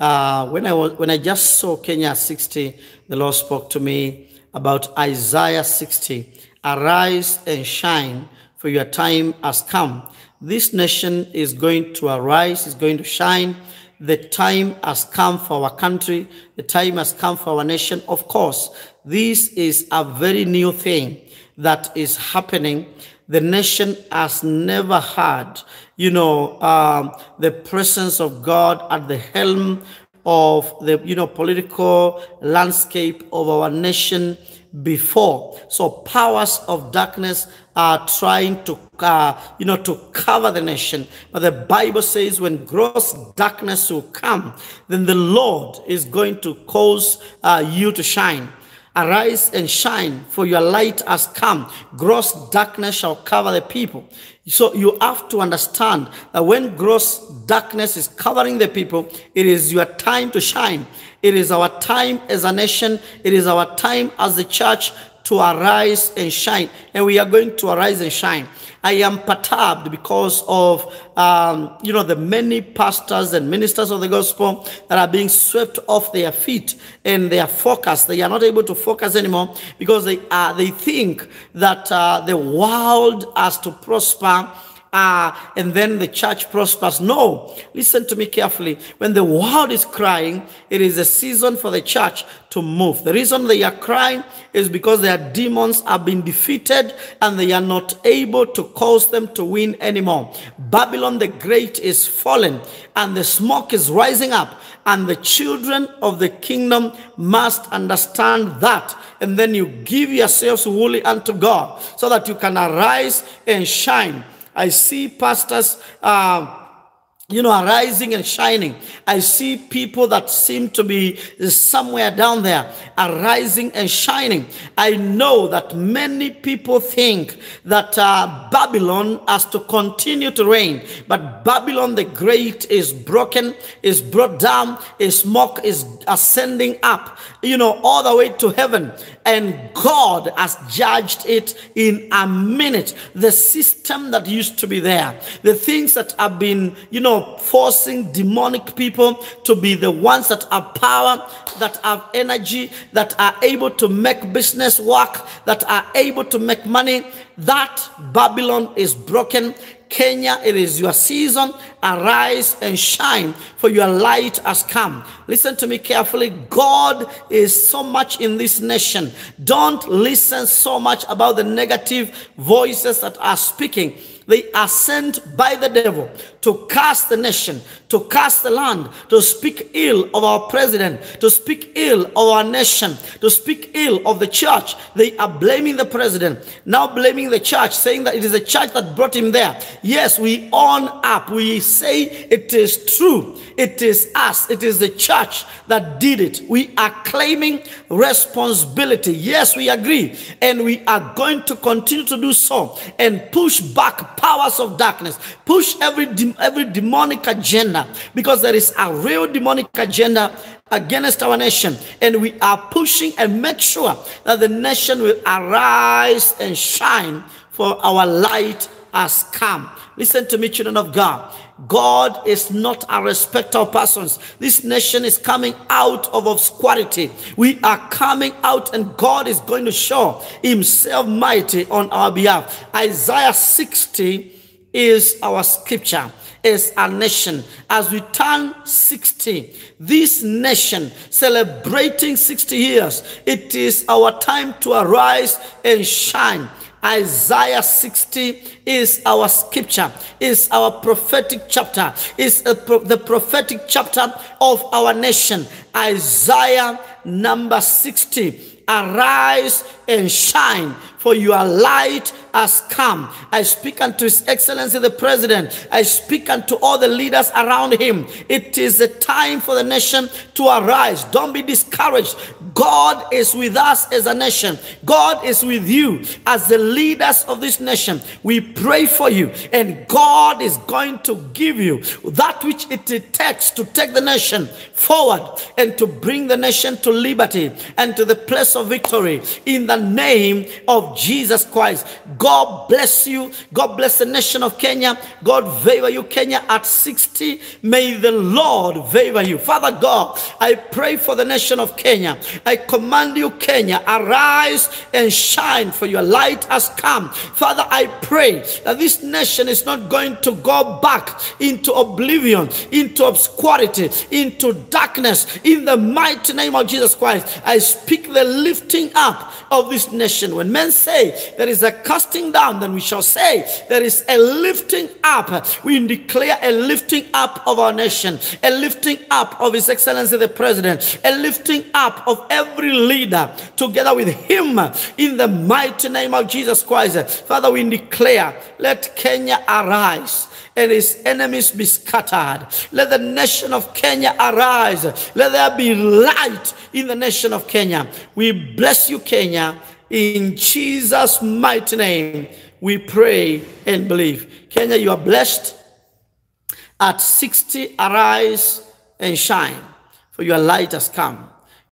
Uh, when I was when I just saw Kenya 60, the Lord spoke to me about Isaiah 60. Arise and shine, for your time has come. This nation is going to arise, is going to shine. The time has come for our country. The time has come for our nation. Of course, this is a very new thing that is happening. The nation has never had, you know, um, the presence of God at the helm of the, you know, political landscape of our nation before. So powers of darkness are trying to, uh, you know, to cover the nation. But the Bible says when gross darkness will come, then the Lord is going to cause uh, you to shine. Arise and shine, for your light has come. Gross darkness shall cover the people. So you have to understand that when gross darkness is covering the people, it is your time to shine. It is our time as a nation. It is our time as the church to arise and shine. And we are going to arise and shine. I am perturbed because of, um, you know, the many pastors and ministers of the gospel that are being swept off their feet and their focus. They are not able to focus anymore because they, uh, they think that uh, the world has to prosper uh, and then the church prospers. No, listen to me carefully. When the world is crying, it is a season for the church to move. The reason they are crying is because their demons have been defeated and they are not able to cause them to win anymore. Babylon the Great is fallen and the smoke is rising up and the children of the kingdom must understand that. And then you give yourselves wholly unto God so that you can arise and shine I see pastors, uh, you know, arising and shining. I see people that seem to be somewhere down there arising and shining. I know that many people think that uh, Babylon has to continue to reign, but Babylon the Great is broken, is brought down, its smoke is ascending up, you know, all the way to heaven and God has judged it in a minute. The system that used to be there, the things that have been, you know, forcing demonic people to be the ones that have power, that have energy, that are able to make business work, that are able to make money, that Babylon is broken Kenya, it is your season. Arise and shine, for your light has come. Listen to me carefully. God is so much in this nation. Don't listen so much about the negative voices that are speaking. They are sent by the devil to cast the nation, to cast the land, to speak ill of our president, to speak ill of our nation, to speak ill of the church. They are blaming the president, now blaming the church, saying that it is the church that brought him there. Yes, we own up. We say it is true. It is us. It is the church that did it. We are claiming responsibility. Yes, we agree. And we are going to continue to do so and push back powers of darkness, push every, de every demonic agenda because there is a real demonic agenda against our nation. And we are pushing and make sure that the nation will arise and shine for our light has come. Listen to me, children of God. God is not a respecter of persons. This nation is coming out of obscurity. We are coming out and God is going to show himself mighty on our behalf. Isaiah 60 is our scripture is a nation. As we turn 60, this nation celebrating 60 years, it is our time to arise and shine. Isaiah 60 is our scripture, is our prophetic chapter, is pro the prophetic chapter of our nation. Isaiah number 60. Arise and shine, for your light has come. I speak unto His Excellency the President. I speak unto all the leaders around him. It is the time for the nation to arise. Don't be discouraged. God is with us as a nation. God is with you as the leaders of this nation. We pray for you, and God is going to give you that which it takes to take the nation forward and to bring the nation to liberty and to the place of victory in the name of of Jesus Christ. God bless you. God bless the nation of Kenya. God favor you, Kenya, at 60. May the Lord favor you. Father God, I pray for the nation of Kenya. I command you, Kenya, arise and shine, for your light has come. Father, I pray that this nation is not going to go back into oblivion, into obscurity, into darkness. In the mighty name of Jesus Christ, I speak the lifting up this nation. When men say there is a casting down, then we shall say there is a lifting up. We declare a lifting up of our nation, a lifting up of His Excellency the President, a lifting up of every leader together with him in the mighty name of Jesus Christ. Father, we declare, let Kenya arise and his enemies be scattered. Let the nation of Kenya arise. Let there be light in the nation of Kenya. We bless you, Kenya. In Jesus' mighty name, we pray and believe. Kenya, you are blessed. At 60, arise and shine, for your light has come.